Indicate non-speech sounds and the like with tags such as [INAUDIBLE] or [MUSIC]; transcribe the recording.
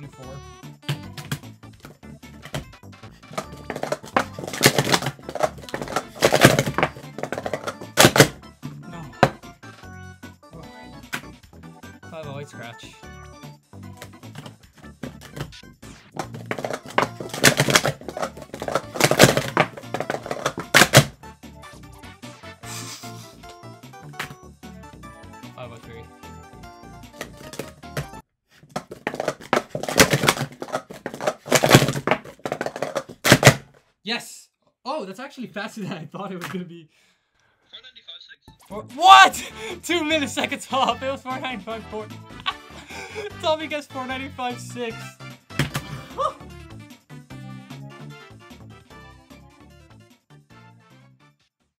looking for. Oh scratch. Five oh three. Yes! Oh, that's actually faster than I thought it was gonna be. 495.6. Four, what? Two milliseconds off. It was 4954. [LAUGHS] Tommy gets 495.6.